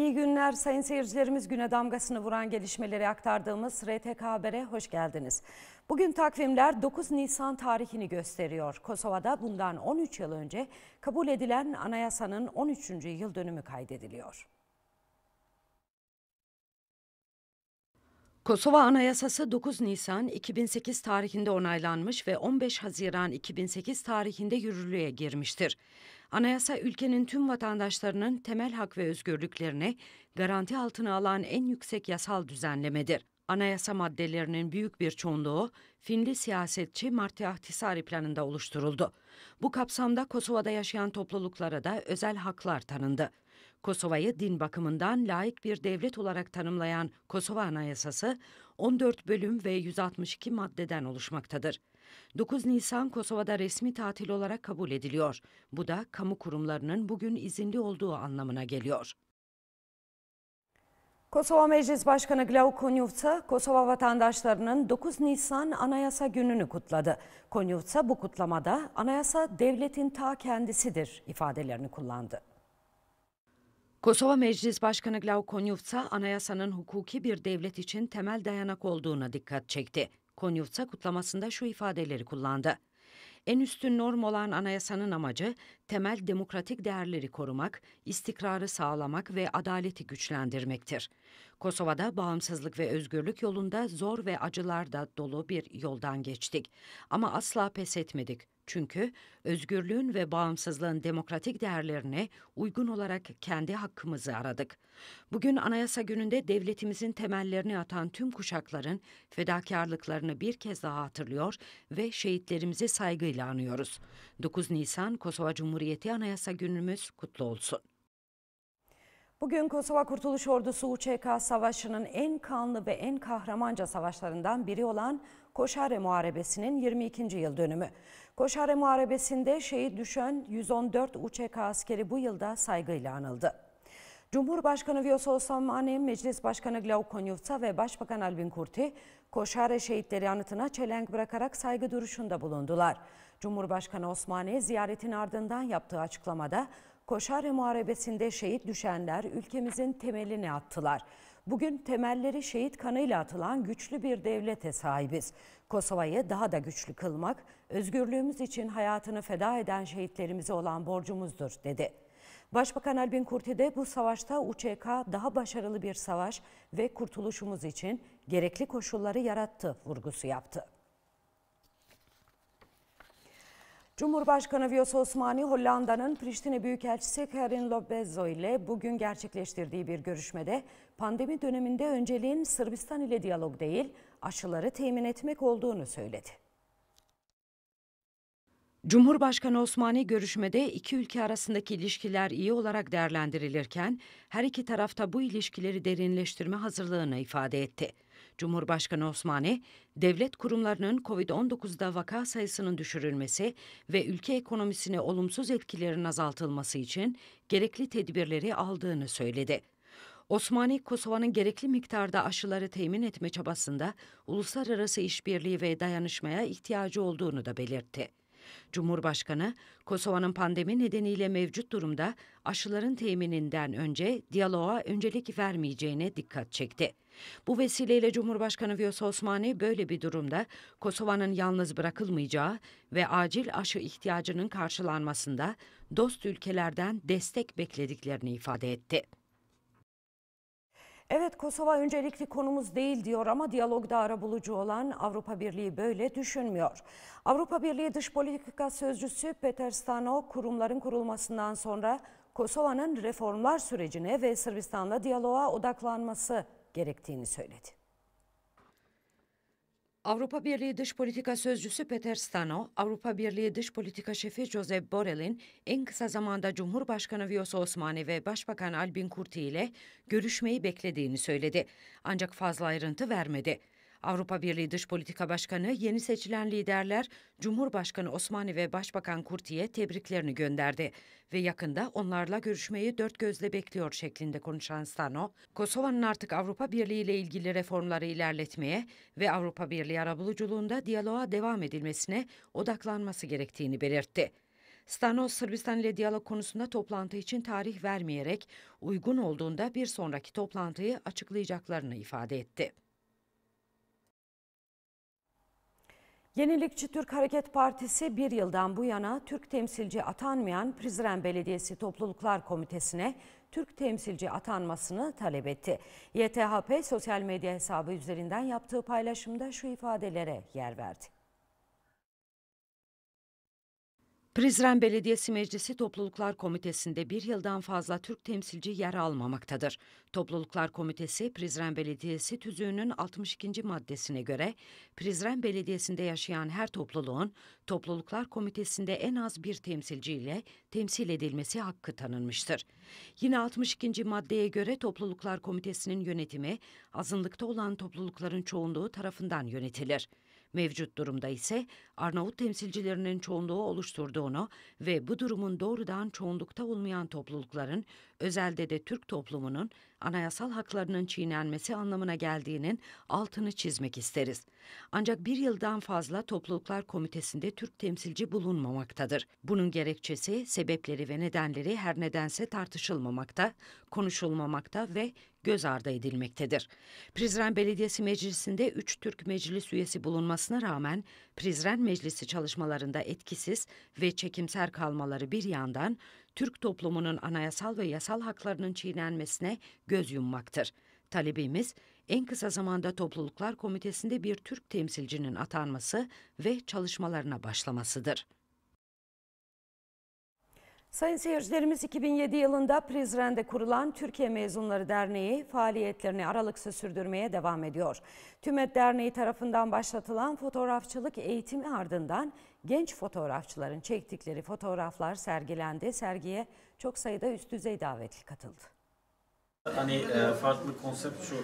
İyi günler sayın seyircilerimiz. Güne damgasını vuran gelişmeleri aktardığımız RTK Haber'e hoş geldiniz. Bugün takvimler 9 Nisan tarihini gösteriyor. Kosova'da bundan 13 yıl önce kabul edilen anayasanın 13. yıl dönümü kaydediliyor. Kosova Anayasası 9 Nisan 2008 tarihinde onaylanmış ve 15 Haziran 2008 tarihinde yürürlüğe girmiştir. Anayasa ülkenin tüm vatandaşlarının temel hak ve özgürlüklerine garanti altına alan en yüksek yasal düzenlemedir. Anayasa maddelerinin büyük bir çoğunluğu Finli siyasetçi Marti Ahtisari planında oluşturuldu. Bu kapsamda Kosova'da yaşayan topluluklara da özel haklar tanındı. Kosova'yı din bakımından layık bir devlet olarak tanımlayan Kosova Anayasası 14 bölüm ve 162 maddeden oluşmaktadır. 9 Nisan Kosova'da resmi tatil olarak kabul ediliyor. Bu da kamu kurumlarının bugün izinli olduğu anlamına geliyor. Kosova Meclis Başkanı Glau Konjuvca, Kosova vatandaşlarının 9 Nisan Anayasa Günü'nü kutladı. Konjuvca bu kutlamada anayasa devletin ta kendisidir ifadelerini kullandı. Kosova Meclis Başkanı Glau Konjuvca, anayasanın hukuki bir devlet için temel dayanak olduğuna dikkat çekti. Konjuvca kutlamasında şu ifadeleri kullandı. En üstün norm olan anayasanın amacı temel demokratik değerleri korumak, istikrarı sağlamak ve adaleti güçlendirmektir. Kosova'da bağımsızlık ve özgürlük yolunda zor ve acılar da dolu bir yoldan geçtik. Ama asla pes etmedik. Çünkü özgürlüğün ve bağımsızlığın demokratik değerlerine uygun olarak kendi hakkımızı aradık. Bugün Anayasa Günü'nde devletimizin temellerini atan tüm kuşakların fedakarlıklarını bir kez daha hatırlıyor ve şehitlerimizi saygıyla anıyoruz. 9 Nisan Kosova Cumhuriyeti Anayasa Günümüz kutlu olsun. Bugün Kosova Kurtuluş Ordusu UÇK Savaşı'nın en kanlı ve en kahramanca savaşlarından biri olan Koşare Muharebesi'nin 22. yıl dönümü. Koşare Muharebesi'nde şehit düşen 114 UÇK askeri bu yılda saygıyla anıldı. Cumhurbaşkanı Vjosa Osmani, Meclis Başkanı Glau Konjuvca ve Başbakan Albin Kurti, Koşare şehitleri anıtına çelenk bırakarak saygı duruşunda bulundular. Cumhurbaşkanı Osmani ziyaretin ardından yaptığı açıklamada Koşare Muharebesi'nde şehit düşenler ülkemizin temelini attılar. Bugün temelleri şehit kanıyla atılan güçlü bir devlete sahibiz. Kosova'yı daha da güçlü kılmak, özgürlüğümüz için hayatını feda eden şehitlerimize olan borcumuzdur, dedi. Başbakan Albin Kurti de bu savaşta UÇK daha başarılı bir savaş ve kurtuluşumuz için gerekli koşulları yarattı vurgusu yaptı. Cumhurbaşkanı Viyos Osmani Hollanda'nın Priştine Büyükelçisi Karin Lobezo ile bugün gerçekleştirdiği bir görüşmede pandemi döneminde önceliğin Sırbistan ile diyalog değil, aşıları temin etmek olduğunu söyledi. Cumhurbaşkanı Osmani görüşmede iki ülke arasındaki ilişkiler iyi olarak değerlendirilirken her iki tarafta bu ilişkileri derinleştirme hazırlığını ifade etti. Cumhurbaşkanı Osmani, devlet kurumlarının COVID-19'da vaka sayısının düşürülmesi ve ülke ekonomisine olumsuz etkilerin azaltılması için gerekli tedbirleri aldığını söyledi. Osmani, Kosova'nın gerekli miktarda aşıları temin etme çabasında uluslararası işbirliği ve dayanışmaya ihtiyacı olduğunu da belirtti. Cumhurbaşkanı, Kosova'nın pandemi nedeniyle mevcut durumda aşıların temininden önce diyaloğa öncelik vermeyeceğine dikkat çekti. Bu vesileyle Cumhurbaşkanı Viyos Osmani böyle bir durumda Kosova'nın yalnız bırakılmayacağı ve acil aşı ihtiyacının karşılanmasında dost ülkelerden destek beklediklerini ifade etti. Evet Kosova öncelikli konumuz değil diyor ama diyalogda arabulucu olan Avrupa Birliği böyle düşünmüyor. Avrupa Birliği Dış Politika Sözcüsü Peter Stano kurumların kurulmasından sonra Kosova'nın reformlar sürecine ve Sırbistan'la diyaloğa odaklanması gerektiğini söyledi. Avrupa Birliği Dış Politika Sözcüsü Peter Stano, Avrupa Birliği Dış Politika Şefi Josep Borrell'in en kısa zamanda Cumhurbaşkanı Viyos Osmani ve Başbakan Albin Kurti ile görüşmeyi beklediğini söyledi. Ancak fazla ayrıntı vermedi. Avrupa Birliği Dış Politika Başkanı yeni seçilen liderler Cumhurbaşkanı Osmani ve Başbakan Kurti'ye tebriklerini gönderdi ve yakında onlarla görüşmeyi dört gözle bekliyor şeklinde konuşan Stano, Kosova'nın artık Avrupa Birliği ile ilgili reformları ilerletmeye ve Avrupa Birliği arabuluculuğunda diyaloğa devam edilmesine odaklanması gerektiğini belirtti. Stanos Sırbistan ile diyalog konusunda toplantı için tarih vermeyerek uygun olduğunda bir sonraki toplantıyı açıklayacaklarını ifade etti. Yenilikçi Türk Hareket Partisi bir yıldan bu yana Türk temsilci atanmayan Prizren Belediyesi Topluluklar Komitesi'ne Türk temsilci atanmasını talep etti. YTHP sosyal medya hesabı üzerinden yaptığı paylaşımda şu ifadelere yer verdi. Prizren Belediyesi Meclisi Topluluklar Komitesi'nde bir yıldan fazla Türk temsilci yer almamaktadır. Topluluklar Komitesi, Prizren Belediyesi tüzüğünün 62. maddesine göre Prizren Belediyesi'nde yaşayan her topluluğun Topluluklar Komitesi'nde en az bir temsilciyle temsil edilmesi hakkı tanınmıştır. Yine 62. maddeye göre Topluluklar Komitesi'nin yönetimi azınlıkta olan toplulukların çoğunluğu tarafından yönetilir. Mevcut durumda ise Arnavut temsilcilerinin çoğunluğu oluşturduğunu ve bu durumun doğrudan çoğunlukta olmayan toplulukların özelde de Türk toplumunun anayasal haklarının çiğnenmesi anlamına geldiğinin altını çizmek isteriz. Ancak bir yıldan fazla topluluklar komitesinde Türk temsilci bulunmamaktadır. Bunun gerekçesi, sebepleri ve nedenleri her nedense tartışılmamakta, konuşulmamakta ve göz ardı edilmektedir. Prizren Belediyesi Meclisi'nde 3 Türk meclis üyesi bulunmasına rağmen Prizren Meclisi çalışmalarında etkisiz ve çekimser kalmaları bir yandan Türk toplumunun anayasal ve yasal haklarının çiğnenmesine göz yummaktır. Talebimiz en kısa zamanda Topluluklar Komitesi'nde bir Türk temsilcinin atanması ve çalışmalarına başlamasıdır. Sayın seyircilerimiz 2007 yılında Prizren'de kurulan Türkiye Mezunları Derneği faaliyetlerini aralıksız sürdürmeye devam ediyor. TÜMET Derneği tarafından başlatılan fotoğrafçılık eğitimi ardından genç fotoğrafçıların çektikleri fotoğraflar sergilendi. Sergiye çok sayıda üst düzey davetli katıldı. Hani e, farklı konsept şu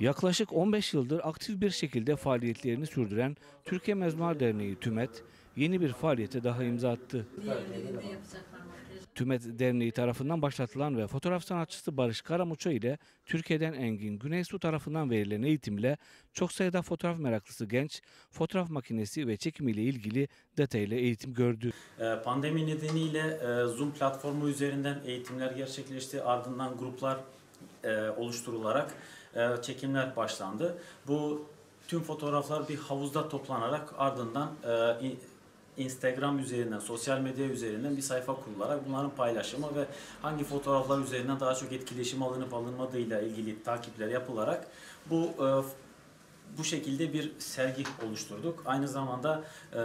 Yaklaşık 15 yıldır aktif bir şekilde faaliyetlerini sürdüren Türkiye Mezunlar Derneği TÜMET yeni bir faaliyete daha imza attı. TÜMET Derneği tarafından başlatılan ve fotoğraf sanatçısı Barış Karamuça ile Türkiye'den Engin Güneysu tarafından verilen eğitimle çok sayıda fotoğraf meraklısı genç fotoğraf makinesi ve çekimiyle ilgili detaylı eğitim gördü. e, pandemi nedeniyle e, Zoom platformu üzerinden eğitimler gerçekleşti. Ardından gruplar e, oluşturularak e, çekimler başlandı. Bu tüm fotoğraflar bir havuzda toplanarak ardından Instagram üzerinden, sosyal medya üzerinden bir sayfa kurularak bunların paylaşımı ve hangi fotoğraflar üzerinden daha çok etkileşim alınıp alınmadığıyla ilgili takipler yapılarak bu e, bu şekilde bir sergi oluşturduk. Aynı zamanda e,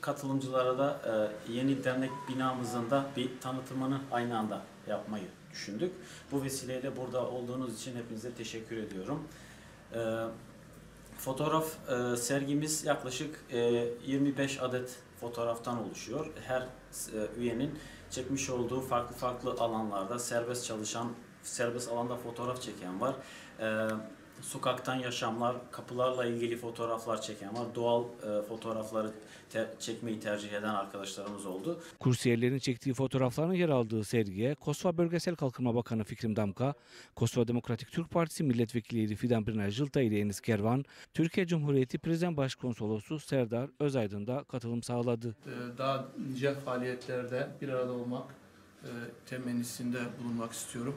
katılımcılara da e, yeni dernek binamızın da bir tanıtımını aynı anda yapmayı düşündük. Bu vesileyle burada olduğunuz için hepinize teşekkür ediyorum. Fotoğraf sergimiz yaklaşık e, 25 adet fotoğraftan oluşuyor. Her e, üyenin çekmiş olduğu farklı farklı alanlarda serbest çalışan, serbest alanda fotoğraf çeken var. E, sokaktan yaşamlar, kapılarla ilgili fotoğraflar çeken var. Doğal e, fotoğrafları te- çekmeyi tercih eden arkadaşlarımız oldu. Kursiyerlerin çektiği fotoğrafların yer aldığı sergiye Kosova Bölgesel Kalkınma Bakanı Fikrim Damka, Kosova Demokratik Türk Partisi Milletvekilleri Fidan Birner Jılta ile Enis Kervan, Türkiye Cumhuriyeti Prezident Başkonsolosu Serdar Özaydın da katılım sağladı. Ee, daha nice faaliyetlerde bir arada olmak e, temennisinde bulunmak istiyorum.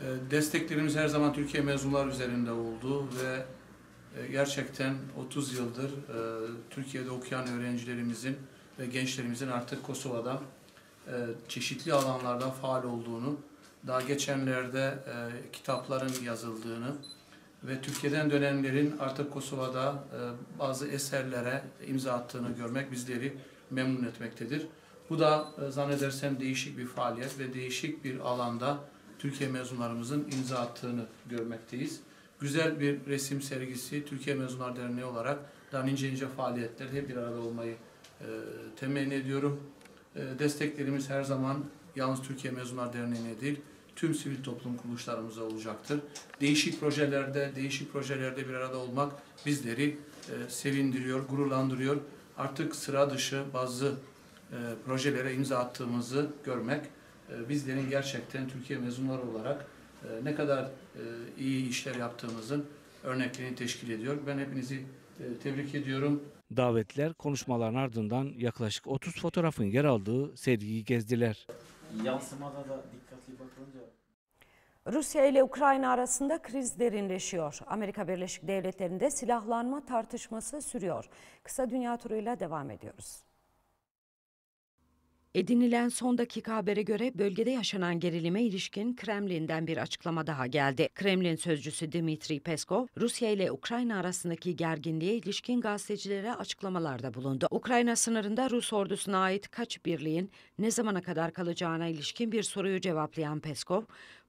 E, Desteklerimiz her zaman Türkiye mezunlar üzerinde oldu ve e, gerçekten 30 yıldır e, Türkiye'de okuyan öğrencilerimizin ve gençlerimizin artık Kosova'da e, çeşitli alanlardan faal olduğunu, daha geçenlerde kitapların yazıldığını ve Türkiye'den dönenlerin artık Kosova'da bazı eserlere imza attığını görmek bizleri memnun etmektedir. Bu da zannedersem değişik bir faaliyet ve değişik bir alanda Türkiye mezunlarımızın imza attığını görmekteyiz. Güzel bir resim sergisi Türkiye Mezunlar Derneği olarak daha nice nice faaliyetlerde hep bir arada olmayı e, temenni ediyorum. E, desteklerimiz her zaman yalnız Türkiye Mezunlar Derneği'ne değil, tüm sivil toplum kuruluşlarımıza olacaktır. Değişik projelerde, değişik projelerde bir arada olmak bizleri e, sevindiriyor, gururlandırıyor. Artık sıra dışı bazı e, projelere imza attığımızı görmek bizlerin gerçekten Türkiye mezunları olarak e, ne kadar e, iyi işler yaptığımızın örneklerini teşkil ediyor. Ben hepinizi e, tebrik ediyorum. Davetler konuşmaların ardından yaklaşık 30 fotoğrafın yer aldığı sergiyi gezdiler. Yansımada da dikkatli bakılınca Rusya ile Ukrayna arasında kriz derinleşiyor. Amerika Birleşik Devletleri'nde silahlanma tartışması sürüyor. Kısa dünya turuyla devam ediyoruz. Edinilen son dakika habere göre bölgede yaşanan gerilime ilişkin Kremlin'den bir açıklama daha geldi. Kremlin sözcüsü Dmitri Peskov, Rusya ile Ukrayna arasındaki gerginliğe ilişkin gazetecilere açıklamalarda bulundu. Ukrayna sınırında Rus ordusuna ait kaç birliğin ne zamana kadar kalacağına ilişkin bir soruyu cevaplayan Peskov,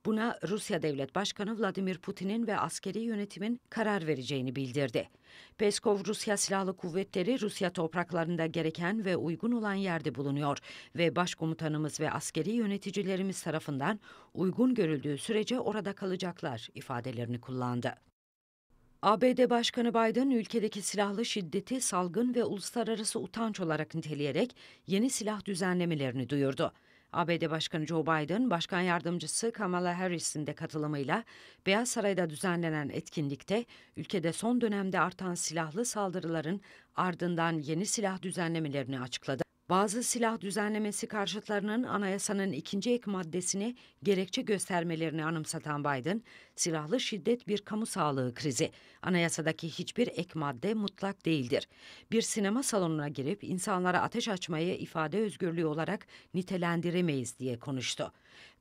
buna Rusya Devlet Başkanı Vladimir Putin'in ve askeri yönetimin karar vereceğini bildirdi. Peskov, Rusya Silahlı Kuvvetleri Rusya topraklarında gereken ve uygun olan yerde bulunuyor ve başkomutanımız ve askeri yöneticilerimiz tarafından uygun görüldüğü sürece orada kalacaklar ifadelerini kullandı. ABD Başkanı Biden ülkedeki silahlı şiddeti salgın ve uluslararası utanç olarak niteleyerek yeni silah düzenlemelerini duyurdu. ABD Başkanı Joe Biden, Başkan Yardımcısı Kamala Harris'in de katılımıyla Beyaz Saray'da düzenlenen etkinlikte ülkede son dönemde artan silahlı saldırıların ardından yeni silah düzenlemelerini açıkladı. Bazı silah düzenlemesi karşıtlarının anayasanın ikinci ek maddesini gerekçe göstermelerini anımsatan Biden, silahlı şiddet bir kamu sağlığı krizi. Anayasadaki hiçbir ek madde mutlak değildir. Bir sinema salonuna girip insanlara ateş açmayı ifade özgürlüğü olarak nitelendiremeyiz diye konuştu.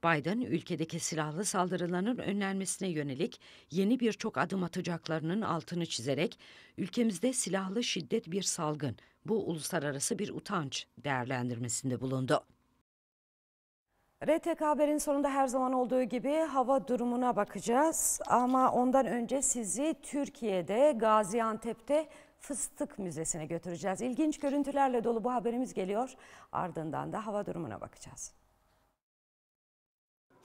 Biden, ülkedeki silahlı saldırıların önlenmesine yönelik yeni birçok adım atacaklarının altını çizerek, ülkemizde silahlı şiddet bir salgın, bu uluslararası bir utanç değerlendirmesinde bulundu. RTK Haber'in sonunda her zaman olduğu gibi hava durumuna bakacağız. Ama ondan önce sizi Türkiye'de, Gaziantep'te Fıstık Müzesi'ne götüreceğiz. İlginç görüntülerle dolu bu haberimiz geliyor. Ardından da hava durumuna bakacağız.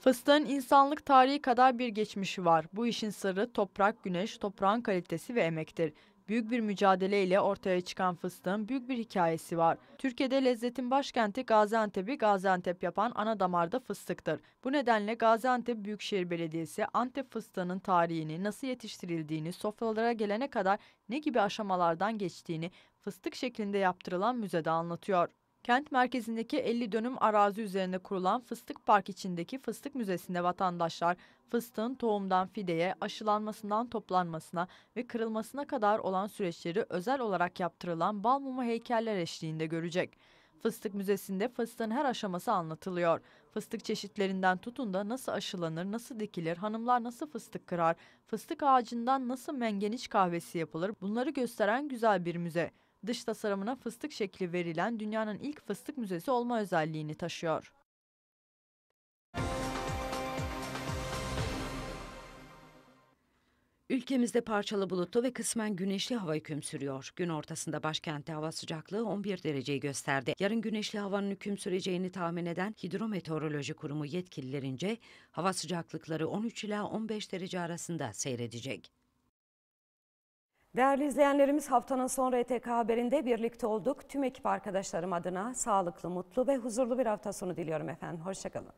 Fıstığın insanlık tarihi kadar bir geçmişi var. Bu işin sırrı toprak, güneş, toprağın kalitesi ve emektir. Büyük bir mücadeleyle ortaya çıkan fıstığın büyük bir hikayesi var. Türkiye'de lezzetin başkenti Gaziantep'i Gaziantep yapan ana damarda fıstıktır. Bu nedenle Gaziantep Büyükşehir Belediyesi Antep fıstığının tarihini, nasıl yetiştirildiğini, sofralara gelene kadar ne gibi aşamalardan geçtiğini fıstık şeklinde yaptırılan müzede anlatıyor. Kent merkezindeki 50 dönüm arazi üzerinde kurulan Fıstık Park içindeki Fıstık Müzesi'nde vatandaşlar fıstığın tohumdan fideye, aşılanmasından toplanmasına ve kırılmasına kadar olan süreçleri özel olarak yaptırılan bal mumu heykeller eşliğinde görecek. Fıstık Müzesi'nde fıstığın her aşaması anlatılıyor. Fıstık çeşitlerinden tutun da nasıl aşılanır, nasıl dikilir, hanımlar nasıl fıstık kırar, fıstık ağacından nasıl mengeniç kahvesi yapılır bunları gösteren güzel bir müze dış tasarımına fıstık şekli verilen dünyanın ilk fıstık müzesi olma özelliğini taşıyor. Ülkemizde parçalı bulutlu ve kısmen güneşli hava hüküm sürüyor. Gün ortasında başkentte hava sıcaklığı 11 dereceyi gösterdi. Yarın güneşli havanın hüküm süreceğini tahmin eden Hidrometeoroloji Kurumu yetkililerince hava sıcaklıkları 13 ila 15 derece arasında seyredecek. Değerli izleyenlerimiz haftanın son RTK Haber'inde birlikte olduk. Tüm ekip arkadaşlarım adına sağlıklı, mutlu ve huzurlu bir hafta sonu diliyorum efendim. Hoşçakalın.